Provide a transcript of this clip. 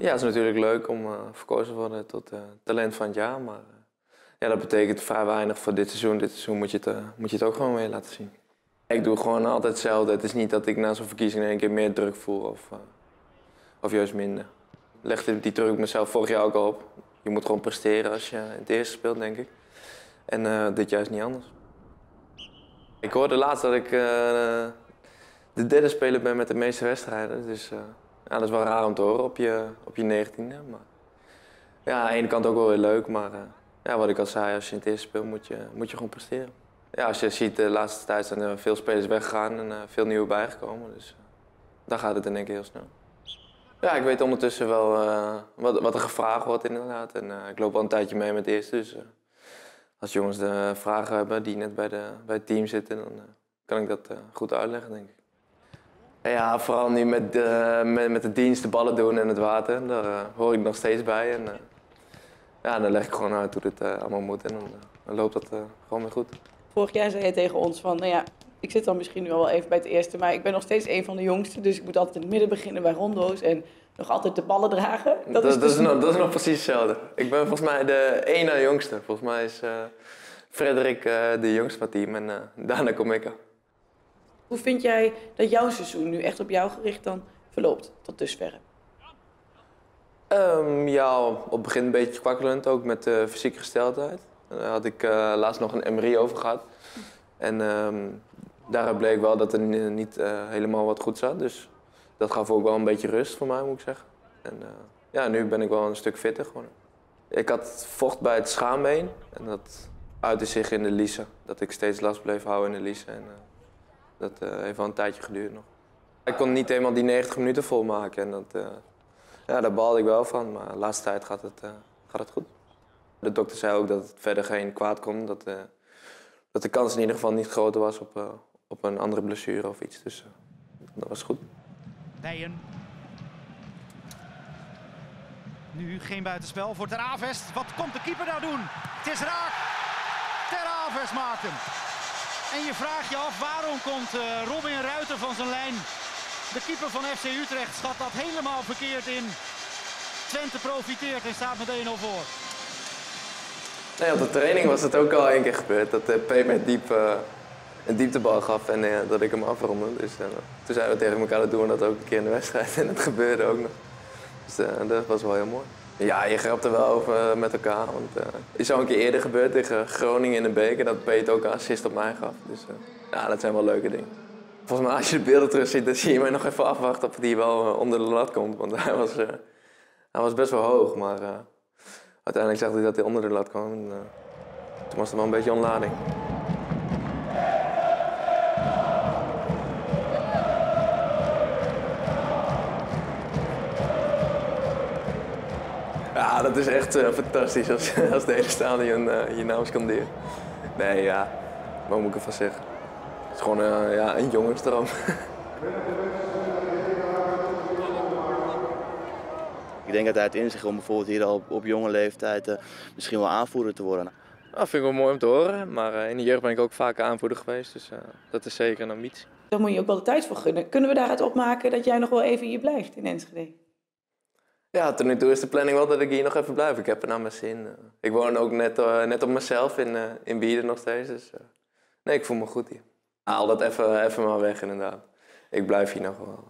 Ja, het is natuurlijk leuk om uh, verkozen te worden tot uh, talent van het jaar. Maar uh, ja, dat betekent vrij weinig voor dit seizoen. Dit seizoen moet je het, moet je het ook gewoon weer laten zien. Ik doe gewoon altijd hetzelfde. Het is niet dat ik na zo'n verkiezing in één keer meer druk voel of, of juist minder. Legde die druk mezelf vorig jaar ook al op. Je moet gewoon presteren als je het eerste speelt, denk ik. En dit jaar is niet anders. Ik hoorde laatst dat ik de derde speler ben met de meeste wedstrijden. Dus ja, dat is wel raar om te horen op je, op je negentiende. Maar ja, aan de ene kant ook wel weer leuk. Maar uh, ja, wat ik al zei, als je in het eerste speelt, moet je, moet je gewoon presteren. Ja, als je ziet, de laatste tijd zijn er veel spelers weggegaan en uh, veel nieuwe bijgekomen. Dus uh, daar gaat het in één keer heel snel. Ja, ik weet ondertussen wel wat, wat er gevraagd wordt inderdaad. En ik loop al een tijdje mee met het eerste. Dus als jongens de vragen hebben die net bij, de, bij het team zitten, dan kan ik dat goed uitleggen, denk ik. Ja, vooral nu met de, met, met de dienst, de ballen doen en het water. Daar uh, hoor ik nog steeds bij. En, uh, ja, dan leg ik gewoon uit hoe dit uh, allemaal moet en dan, dan loopt dat gewoon weer goed. Vorig jaar zei je tegen ons van, nou ja, ik zit dan misschien nu al wel even bij het eerste, maar ik ben nog steeds een van de jongsten. Dus ik moet altijd in het midden beginnen bij rondo's en nog altijd de ballen dragen. Dat, dat is, dus... dat, is, nog, dat is nog precies hetzelfde. Ik ben volgens mij de ene jongste. Volgens mij is Frederik de jongste van het team en daarna kom ik er. Hoe vind jij dat jouw seizoen nu echt op jou gericht dan verloopt tot dusverre? Um, ja, op het begin een beetje kwakkelend, ook met de fysieke gesteldheid. Daar had ik uh, laatst nog een MRI over gehad. En um, daaruit bleek wel dat er niet uh, helemaal wat goed zat. Dus dat gaf ook wel een beetje rust voor mij, moet ik zeggen. En uh, ja, nu ben ik wel een stuk fitter geworden. Ik had vocht bij het schaambeen en dat uitte zich in de liesen. Dat ik steeds last bleef houden in de liesen. En, dat uh, heeft wel een tijdje geduurd nog. Ik kon niet helemaal die 90 minuten volmaken en dat, uh, ja, daar baalde ik wel van. Maar de laatste tijd gaat het, uh, gaat het goed. De dokter zei ook dat het verder geen kwaad kon. Dat, dat de kans in ieder geval niet groter was op, op een andere blessure of iets. Dus dat was goed. Nu geen buitenspel voor Ter Avest. Wat komt de keeper nou doen? Het is raak. Ter Avest maakt hem. En je vraagt je af waarom komt uh, Robin Ruiter van zijn lijn. De keeper van FC Utrecht schat dat helemaal verkeerd in. Twente profiteert en staat met 1-0 voor. Nee, op de training was het ook al één keer gebeurd. Dat uh, P met diep, uh, een dieptebal gaf en dat ik hem afronde. Dus toen zeiden we tegen elkaar dat doen we dat ook een keer in de wedstrijd. En het gebeurde ook nog. Dus dat was wel heel mooi. Ja, je grapt er wel over eh, met elkaar. Want uh, is al een keer eerder gebeurd tegen Groningen in de beker dat Peter ook een assist op mij gaf. Dus uh, ja, dat zijn wel leuke dingen. Volgens mij als je de beelden terug ziet, dan zie je mij nog even afwachten of hij wel onder de lat komt. Want hij was, hij was best wel hoog, maar uiteindelijk zag hij dat hij onder de lat kwam. En, toen was er wel een beetje onlading. Ja, dat is echt uh, fantastisch als, als de hele stadion uh, je naam scandeert. Nee, ja, wat moet ik ervan zeggen? Het is gewoon uh, ja, een jongensdroom. ik denk dat hij het inzicht om bijvoorbeeld hier al op, op jonge leeftijd misschien wel aanvoerder te worden. Dat vind ik wel mooi om te horen, maar in de jeugd ben ik ook vaak aanvoerder geweest, dus dat is zeker een ambitie. Daar moet je ook wel de tijd voor gunnen. Kunnen we daaruit opmaken dat jij nog wel even hier blijft in Enschede? Ja, tot nu toe is de planning wel dat ik hier nog even blijf. Ik heb er naar mijn zin. Ik woon ook net, uh, net op mezelf in, uh, in Bieden nog steeds. Dus nee, ik voel me goed hier. Haal dat even, even maar weg inderdaad. Ik blijf hier nog wel.